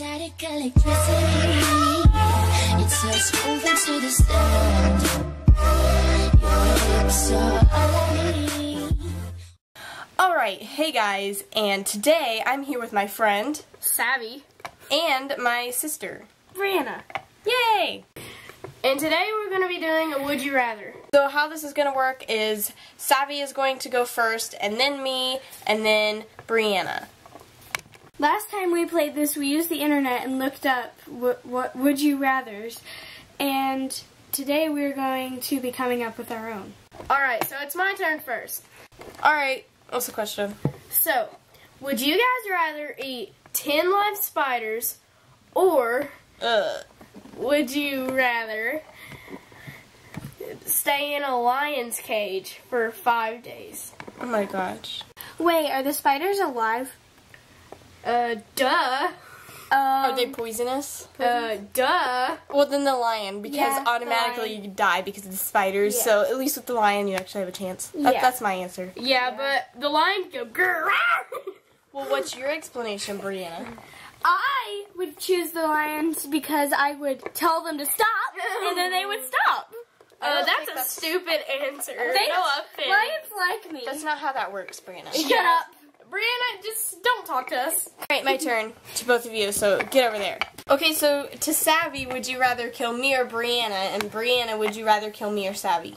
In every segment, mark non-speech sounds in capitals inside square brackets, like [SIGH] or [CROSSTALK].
Static electricity. It's us moving to the sound. Your hips are all I need. Alright, hey guys, and today I'm here with my friend Savvy. and my sister. Breanna. Yay! And today we're going to be doing a Would You Rather. So how this is going to work is Savvy is going to go first, and then me, and then Breanna. Last time we played this, we used the internet and looked up what, what would you rather's, and today we're going to be coming up with our own. Alright, so it's my turn first. Alright, what's the question? So, would you guys rather eat 10 live spiders or Ugh. would you rather stay in a lion's cage for five days? Oh my gosh. Wait, are the spiders alive? Uh, duh. Are Um, they poisonous? Uh, duh. Well, then the lion, because Yeah, automatically lion. you die because of the spiders, Yeah. so at least with the lion you actually have a chance. That, Yeah. That's my answer. Yeah, but the lion go grrr. Well, what's your explanation, Breanna? I would choose the lions because I would tell them to stop, and then they would stop. I Uh, that's a that's- stupid answer. They, no offense. lions like me. That's not how that works, Breanna. Shut up. Breanna, just don't talk to us. Alright, my turn to both of you, so get over there. Okay, so to Savvy, would you rather kill me or Breanna? And Breanna, would you rather kill me or Savvy?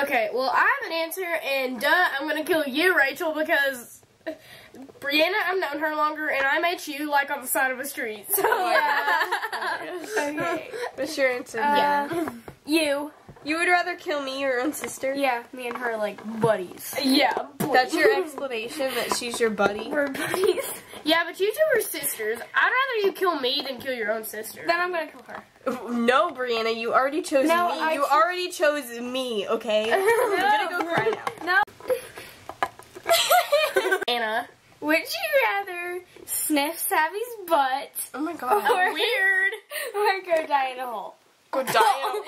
Okay, well, I have an answer, and duh, I'm gonna kill you, Rachel, because Breanna, I've known her longer, and I met you like on the side of a street. [LAUGHS] So [LAUGHS] Okay. What's your answer, Uh, you. You would rather kill me, your own sister? Yeah, me and her are like buddies. yeah, That's your explanation that she's your buddy? We're buddies. yeah, but you two are sisters. I'd rather you kill me than kill your own sister. Then I'm gonna kill her. No, Breanna, you already chose No, me. I you cho- already chose me, okay? [LAUGHS] You're gonna go cry now. No. [LAUGHS] Anna. Would you rather sniff Savvy's butt Oh my god. or Weird. [LAUGHS] or go die in a hole? Go [LAUGHS] die. [LAUGHS]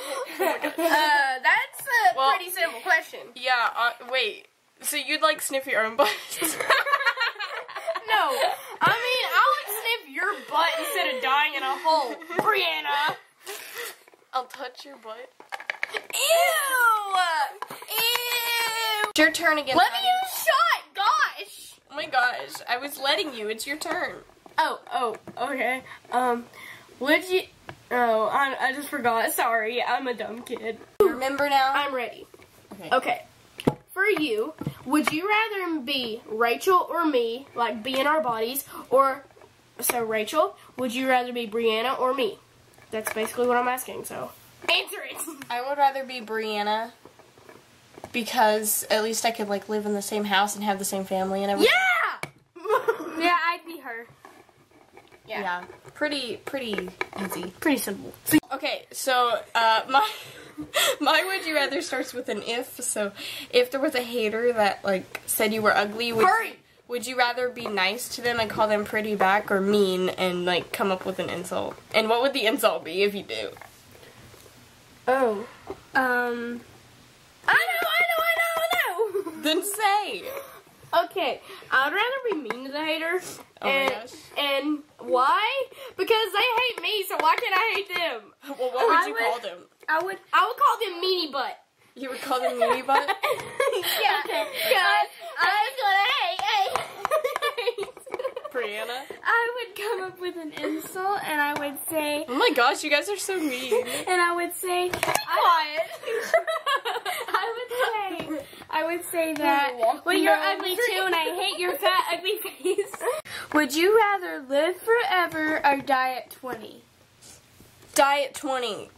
Uh, that's a Well- pretty simple question. yeah, uh, wait. So you'd like sniff your own butt? [LAUGHS] No, I mean, I would sniff your butt instead of dying in a hole. Breanna. I'll touch your butt. Ew! Ew! It's your turn again. Let me honey. use a shot! Gosh! Oh my gosh, I was letting you. It's your turn. Oh, oh, okay. Um, would you... Oh, I, I just forgot. Sorry, I'm a dumb kid. Remember now? I'm ready. Okay. Okay. For you, would you rather be Rachel or me, like be in our bodies, or... So, Rachel, would you rather be Breanna or me? That's basically what I'm asking, so... Answer it! [LAUGHS] I would rather be Breanna because at least I could like live in the same house and have the same family and everything. Yeah! Yeah, I'd be her. Yeah. Pretty pretty easy. Pretty simple. Okay, so uh [LAUGHS] my my would you rather starts with an if. So if there was a hater that like said you were ugly, would Hurry! would you rather be nice to them and call them pretty back or mean and like come up with an insult? And what would the insult be if you do? Oh. Um, I know, I know, I know, I know! Then say. [LAUGHS] Okay, I'd rather be mean to the hater. Oh and, and why? Because they hate me, so why can't I hate them? Well, what would I you would- call them? I would. I would call them meanie butt. You would call them meanie butt? [LAUGHS] yeah. [LAUGHS] Because I was gonna hate, hate. Breanna? I would come up with an insult, and I would say, Oh my gosh, you guys are so mean. [LAUGHS] and I would say, Be Quiet. I would say, I would say that, walk well, you're down ugly too, and I hate your fat, [LAUGHS] ugly face. Would you rather live forever or die at 20? Die at 20.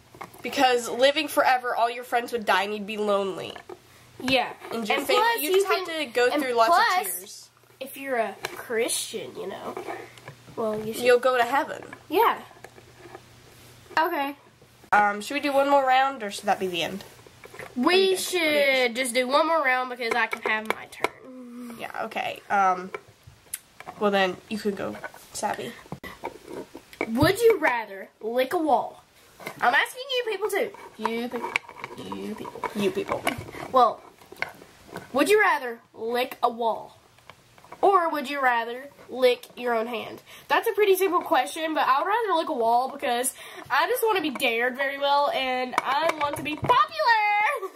Because living forever, all your friends would die and you'd be lonely. Yeah. And your And family, plus you you just have can- to go through lots plus- of tears. If you're a Christian, you know. Well, you should. You'll go to heaven. yeah. Okay. Um, should we do one more round or should that be the end? We should just do one more round because I can have my turn. Yeah, okay. Um, well then, you could go, Savvy. Would you rather lick a wall? I'm asking you people too. You people. You people. You people. Well, would you rather lick a wall Or would you rather lick your own hand? That's a pretty simple question, but I would rather lick a wall because I just want to be dared very well and I want to be popular.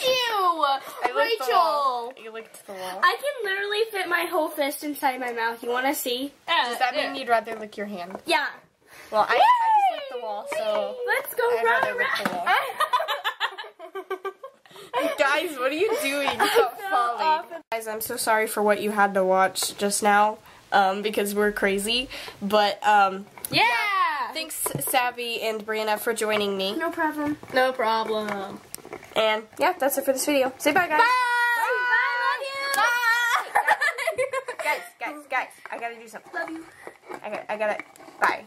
Ew, licked the wall. Rachel. You licked the wall. I can literally fit my whole fist inside my mouth. You want to see? Uh, Does that yeah. mean you'd rather lick your hand? Yeah. Well, I, I just licked the wall, so Let's go I'd rather run lick the around. [LAUGHS] wall. Guys, what are you doing? Stop [LAUGHS] falling. Guys, I'm so sorry for what you had to watch just now, um, because we're crazy. But um, yeah. thanks, Savvy and Breanna, for joining me. No problem. No problem. And yeah, that's it for this video. Say bye, guys. Bye. Guys, I gotta do something. Love you. I gotta, I gotta. Bye.